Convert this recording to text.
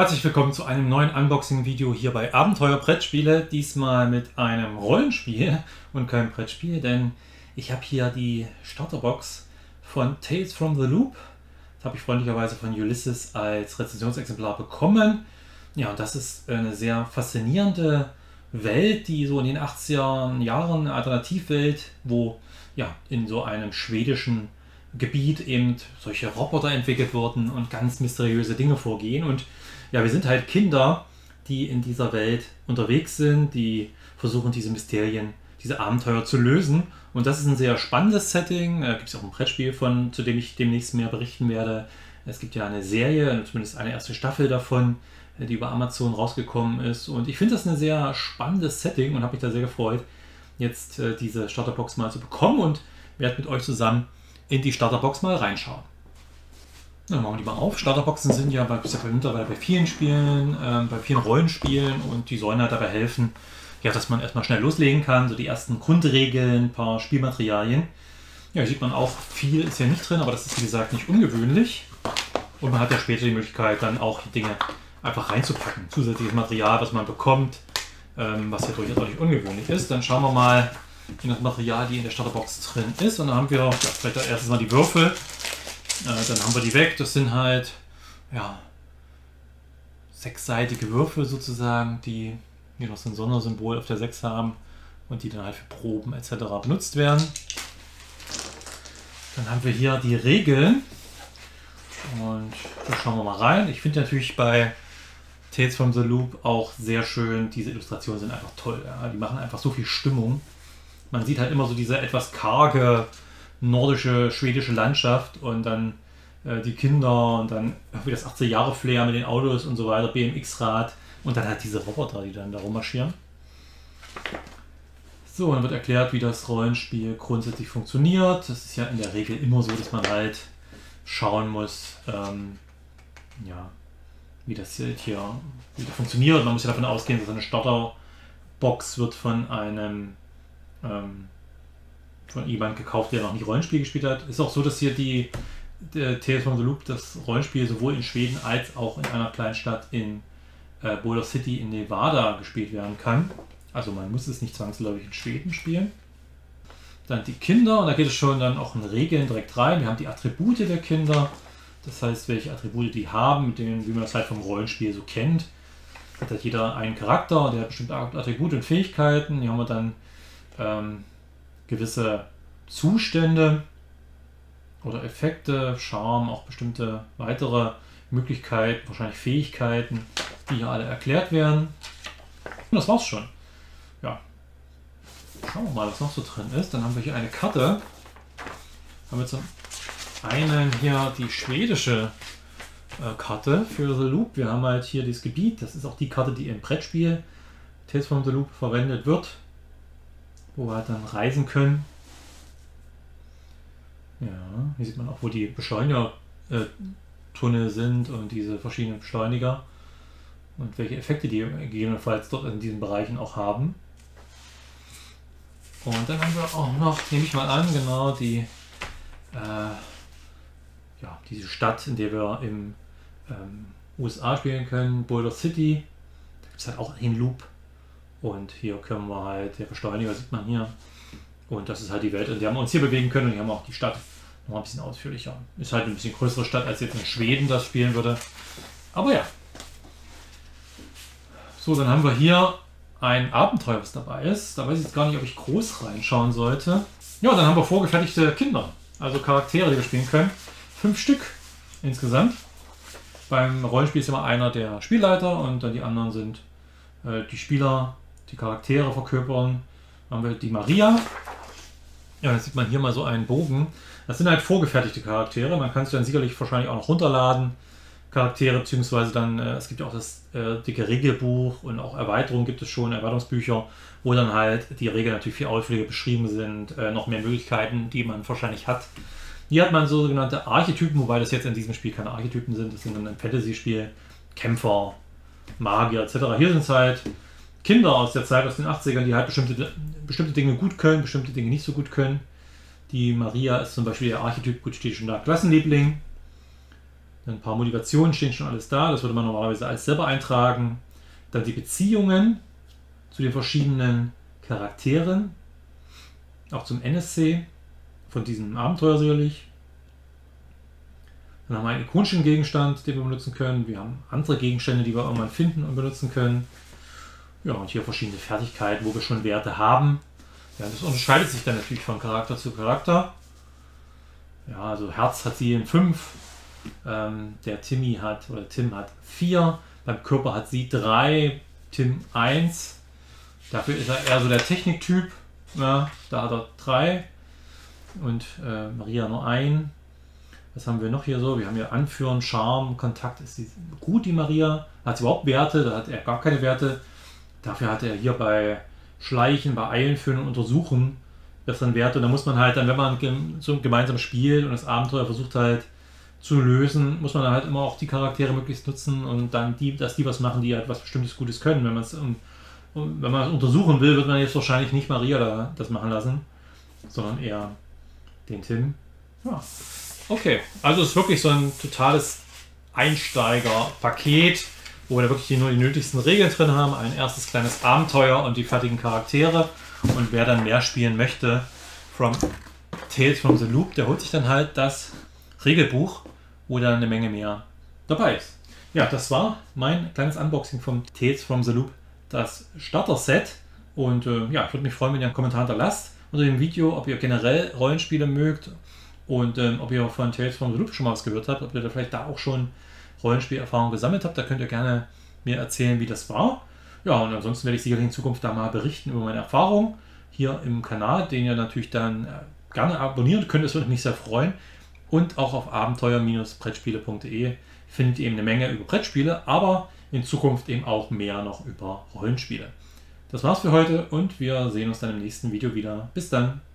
Herzlich willkommen zu einem neuen Unboxing-Video hier bei Abenteuer Brettspiele. Diesmal mit einem Rollenspiel und keinem Brettspiel, denn ich habe hier die Starterbox von Tales from the Loop. Das habe ich freundlicherweise von Ulysses als Rezensionsexemplar bekommen. Ja, und das ist eine sehr faszinierende Welt, die so in den 80er Jahren, eine Alternativwelt, wo ja in so einem schwedischen Gebiet eben solche Roboter entwickelt wurden und ganz mysteriöse Dinge vorgehen. Und ja, wir sind halt Kinder, die in dieser Welt unterwegs sind, die versuchen, diese Mysterien, diese Abenteuer zu lösen. Und das ist ein sehr spannendes Setting. Da gibt es auch ein Brettspiel von, zu dem ich demnächst mehr berichten werde. Es gibt ja eine Serie, zumindest eine erste Staffel davon, die über Amazon rausgekommen ist. Und ich finde das ein sehr spannendes Setting und habe mich da sehr gefreut, jetzt äh, diese Starterbox mal zu bekommen und werde mit euch zusammen in die Starterbox mal reinschauen. Dann machen wir die mal auf. Starterboxen sind ja mittlerweile bei vielen Spielen, äh, bei vielen Rollenspielen und die sollen halt dabei helfen, ja, dass man erstmal schnell loslegen kann. So die ersten Grundregeln, ein paar Spielmaterialien. Ja, hier sieht man auch, viel ist ja nicht drin, aber das ist wie gesagt nicht ungewöhnlich. Und man hat ja später die Möglichkeit, dann auch die Dinge einfach reinzupacken. Zusätzliches Material, was man bekommt, ähm, was ja durchaus auch nicht ungewöhnlich ist. Dann schauen wir mal in das Material, die in der Starterbox drin ist. Und dann haben wir ja, vielleicht erstes mal die Würfel. Äh, dann haben wir die weg. Das sind halt, ja, sechsseitige Würfel sozusagen, die hier noch so ein Sondersymbol auf der 6 haben und die dann halt für Proben etc. benutzt werden. Dann haben wir hier die Regeln. Und da schauen wir mal rein. Ich finde natürlich bei Tales from the Loop auch sehr schön, diese Illustrationen sind einfach toll. Ja. Die machen einfach so viel Stimmung. Man sieht halt immer so diese etwas karge, nordische, schwedische Landschaft und dann äh, die Kinder und dann irgendwie das 80er Jahre Flair mit den Autos und so weiter, BMX-Rad und dann halt diese Roboter, die dann da rummarschieren. So, dann wird erklärt, wie das Rollenspiel grundsätzlich funktioniert. Das ist ja in der Regel immer so, dass man halt schauen muss, ähm, ja, wie das hier wie das funktioniert. Man muss ja davon ausgehen, dass eine Starterbox wird von einem ähm, von jemand gekauft, der noch nie Rollenspiel gespielt hat. Ist auch so, dass hier die der Tales from the Loop das Rollenspiel sowohl in Schweden als auch in einer Kleinstadt in äh, Boulder City in Nevada gespielt werden kann. Also man muss es nicht zwangsläufig in Schweden spielen. Dann die Kinder, und da geht es schon dann auch in Regeln direkt rein. Wir haben die Attribute der Kinder, das heißt, welche Attribute die haben, mit denen, wie man das halt vom Rollenspiel so kennt. Hat halt jeder einen Charakter, der hat bestimmte Attribute und Fähigkeiten. Hier haben wir dann ähm, gewisse Zustände oder Effekte, Charme, auch bestimmte weitere Möglichkeiten, wahrscheinlich Fähigkeiten, die hier alle erklärt werden. Und das war's schon. Ja. Schauen wir mal, was noch so drin ist. Dann haben wir hier eine Karte. Haben wir zum einen hier die schwedische äh, Karte für The Loop. Wir haben halt hier das Gebiet. Das ist auch die Karte, die im Brettspiel Tales from the Loop verwendet wird. Wo wir dann reisen können. Ja, hier sieht man auch, wo die Beschleunigertunnel äh, sind und diese verschiedenen Beschleuniger und welche Effekte die gegebenenfalls dort in diesen Bereichen auch haben. Und dann haben wir auch noch, nehme ich mal an, genau die äh, ja, diese Stadt, in der wir im ähm, USA spielen können, Boulder City. Da gibt es halt auch einen Loop. Und hier können wir halt, der Beschleuniger sieht man hier. Und das ist halt die Welt, in der wir uns hier bewegen können. Und hier haben wir auch die Stadt noch ein bisschen ausführlicher. Ist halt ein bisschen größere Stadt, als jetzt in Schweden das spielen würde. Aber ja. So, dann haben wir hier ein Abenteuer, was dabei ist. Da weiß ich jetzt gar nicht, ob ich groß reinschauen sollte. Ja, dann haben wir vorgefertigte Kinder. Also Charaktere, die wir spielen können. Fünf Stück insgesamt. Beim Rollenspiel ist immer einer der Spielleiter und dann die anderen sind äh, die Spieler, die Charaktere verkörpern. Haben wir die Maria. Ja, dann sieht man hier mal so einen Bogen. Das sind halt vorgefertigte Charaktere. Man kann sich dann sicherlich wahrscheinlich auch noch runterladen. Charaktere, beziehungsweise dann, äh, es gibt ja auch das äh, dicke Regelbuch und auch Erweiterungen gibt es schon, Erweiterungsbücher, wo dann halt die Regeln natürlich viel ausführlicher beschrieben sind, äh, noch mehr Möglichkeiten, die man wahrscheinlich hat. Hier hat man sogenannte Archetypen, wobei das jetzt in diesem Spiel keine Archetypen sind, das sind dann ein Fantasy-Spiel, Kämpfer, Magier etc. Hier sind es halt Kinder aus der Zeit, aus den 80ern, die halt bestimmte, bestimmte Dinge gut können, bestimmte Dinge nicht so gut können. Die Maria ist zum Beispiel der Archetyp, gut steht schon da, Klassenliebling. Ein paar Motivationen stehen schon alles da, das würde man normalerweise alles selber eintragen. Dann die Beziehungen zu den verschiedenen Charakteren, auch zum NSC von diesem Abenteuer sicherlich. Dann haben wir einen ikonischen Gegenstand, den wir benutzen können. Wir haben andere Gegenstände, die wir irgendwann finden und benutzen können. Ja, und hier verschiedene Fertigkeiten, wo wir schon Werte haben. Ja, das unterscheidet sich dann natürlich von Charakter zu Charakter. Ja, also Herz hat sie in 5, ähm, der Timmy hat, oder Tim hat 4, beim Körper hat sie 3, Tim 1. Dafür ist er eher so der Techniktyp. Ja, da hat er 3 und äh, Maria nur 1. Was haben wir noch hier so? Wir haben hier Anführen, Charme, Kontakt. Ist sie gut, die Maria? Hat sie überhaupt Werte? Da hat er gar keine Werte. Dafür hat er hier bei Schleichen, bei Eilen, Führen und Untersuchen besseren Werte. da muss man halt dann, wenn man so gemeinsam spielt und das Abenteuer versucht halt zu lösen, muss man dann halt immer auch die Charaktere möglichst nutzen und dann die, dass die was machen, die halt was bestimmtes Gutes können. Wenn man es wenn man untersuchen will, wird man jetzt wahrscheinlich nicht Maria da, das machen lassen, sondern eher den Tim. Ja. Okay, also es ist wirklich so ein totales Einsteiger-Paket, wo wir wirklich nur die nötigsten Regeln drin haben, ein erstes kleines Abenteuer und die fertigen Charaktere. Und wer dann mehr spielen möchte, from Tales from the Loop, der holt sich dann halt das Regelbuch, wo dann eine Menge mehr dabei ist. Ja, das war mein kleines Unboxing vom Tales from the Loop, das Starter-Set. Und äh, ja, ich würde mich freuen, wenn ihr einen Kommentar hinterlasst unter dem Video, ob ihr generell Rollenspiele mögt und ähm, ob ihr von Tales from the Loop schon mal was gehört habt, ob ihr da vielleicht da auch schon Rollenspielerfahrung gesammelt habt. Da könnt ihr gerne mir erzählen, wie das war. Ja, und ansonsten werde ich sicherlich in Zukunft da mal berichten über meine Erfahrungen hier im Kanal, den ihr natürlich dann äh, gerne abonnieren könnt. Das würde mich sehr freuen. Und auch auf abenteuer-brettspiele.de findet ihr eben eine Menge über Brettspiele, aber in Zukunft eben auch mehr noch über Rollenspiele. Das war's für heute und wir sehen uns dann im nächsten Video wieder. Bis dann!